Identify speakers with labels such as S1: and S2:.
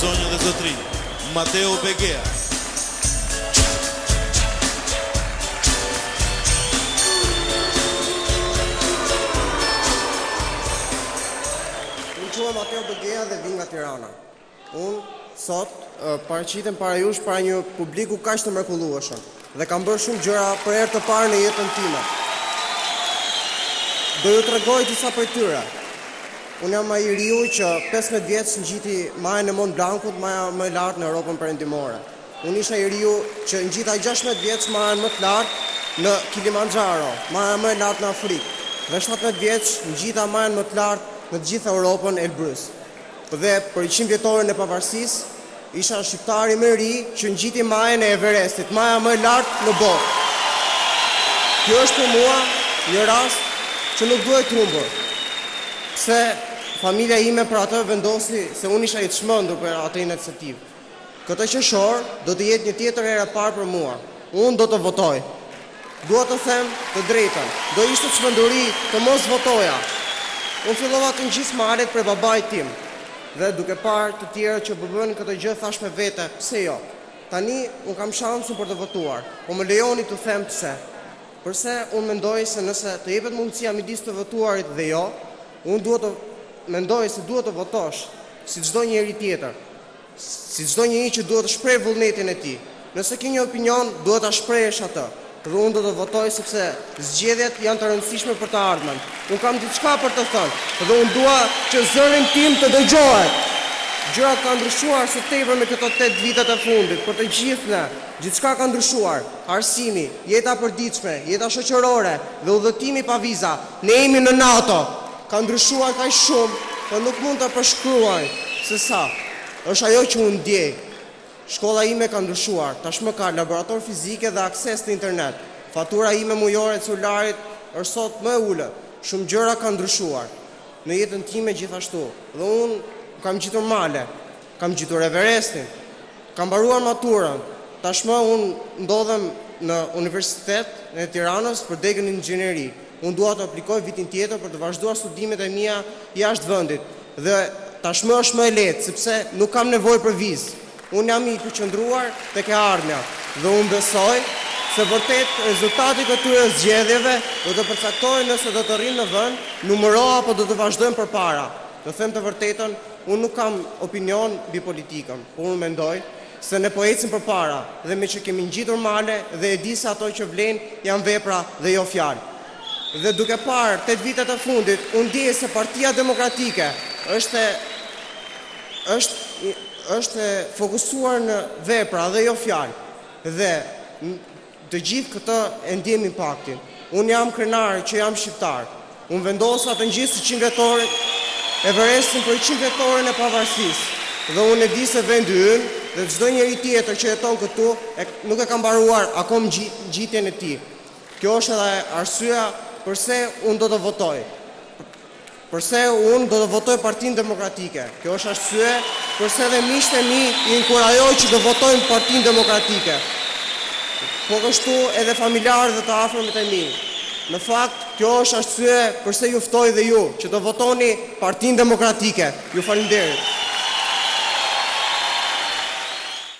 S1: Zonja dhe zotëri, Mateo Begea.
S2: Unë quhem Mateo Begea dhe vij nga Tirana. Unë sot paraqitem para jush para një publiku kaq të mrekullueshëm. Dhe kam bërë shumë gjëra për herë të parë në jetën time. Do ju tregoj disa prej tyre. Unë jam ai riu që pesëmbëdhjetë vjeç ngjiti majën e Mont Blancut, maja më e lartë në Europën Perëndimore. Unë isha ai riu që ngjita gjashtëmbëdhjetë vjeç majën më të lartë në Kilimanxharo, maja më e lartë në Afrikë, dhe shtatëmbëdhjetë vjeç ngjita majën më të lartë në të gjithë Europën, Elbrus. Dhe për njëqindvjetorin e pavarësisë, isha shqiptari më i ri që ngjiti majën e Everestit, maja më e lartë në botë. Kjo është për mua një rast që nuk duhet humbur, se familja ime për atë vendosi se unë isha i çmendur për atë iniciativë. Këtë qershor do të jetë një tjetër herë e parë për mua. Unë do të votoj. Dua të them të drejtën. Do ishte çmenduri të mos votoja. Unë fillova të ngjis malet prej babait tim. Dhe duke parë të tjerët që po bënin këtë gjë thashë me vete, pse jo. Tani unë kam shansun për të votuar. Po më lejoni t'u them pse. Përse unë mendoj se nëse të jepet mundësia midis të votuarit dhe jo, unë dua të mendoj se duhet të votosh si çdo njeri tjetër. Si çdo njeri që duhet të shprehë vullnetin e tij. Nëse ke një opinion, duhet ta shprehësh atë. Dhe unë do të votoj sepse zgjedhjet janë të rëndësishme për të ardhmen. Unë kam diçka për të thënë dhe unë dua që zërin tim të dëgjohet. Gjërat kanë ndryshuar së tepër me këto tetë vitet e fundit, për të gjithë ne. Gjithçka ka ndryshuar, arsimi, jeta e përditshme, jeta shoqërore dhe udhëtimi pa viza. Ne jemi në NATO. Ka ndryshuar kaq shumë, po nuk mund ta përshkruaj se sa. Është ajo që unë ndiej. Shkolla ime ka ndryshuar. Tashmë ka laborator fizike dhe akses në internet. Fatura ime mujore e celularit është sot më e ulët. Shumë gjëra kanë ndryshuar në jetën time gjithashtu dhe unë kam ngjitur male. Kam ngjitur Everestin. Kam mbaruar maturën. Tashmë unë ndodhem në Universitetin e Tiranës për degën Inxhinieri. Unë dua të aplikoj vitin tjetër për të vazhduar studimet e mia jashtë vendit dhe tashmë është më e lehtë sepse nuk kam nevojë për vizë. Unë jam i përqendruar tek e ardhmja dhe unë besoj se vërtet rezultati i këtyre zgjedhjeve do të përcaktojnë nëse do të rrimë në vendnumëro apo do të vazhdojmë përpara. Të them të vërtetën, Unë nuk kam opinion mbi politikën, por unë mendoj se ne po ecim përpara dhe meqë kemi ngjitur male dhe e di se ato që vlejnë janë vepra dhe jo fjalë. Dhe duke parë tetë vitet e fundit, unë ndjej se Partia Demokratike është e është është e fokusuar në vepra dhe jo fjalë dhe Të gjithë këtë e ndjejmë impaktin. Unë jam krenar që jam shqiptar. Unë vendosa të ngjis qind vjetorin Everestin për qindvjetorin e pavarësisë. Dhe unë e di se vendi ynë dhe çdo njeri tjetër që jeton këtu e nuk e ka mbaruar akoma ngji, ngjitjen e tij. Kjo është edhe arsyeja përse unë do të votoj. Përse unë do të votoj Partinë Demokratike. Kjo është arsye përse dhe miqtë e mi i inkurajoj që të votojnë Partinë Demokratike. Po kështu edhe familjarët dhe të afërmit e mi. Në fakt, kjo është arsye përse ju ftoj dhe ju që të votoni Partinë Demokratike. Ju faleminderit.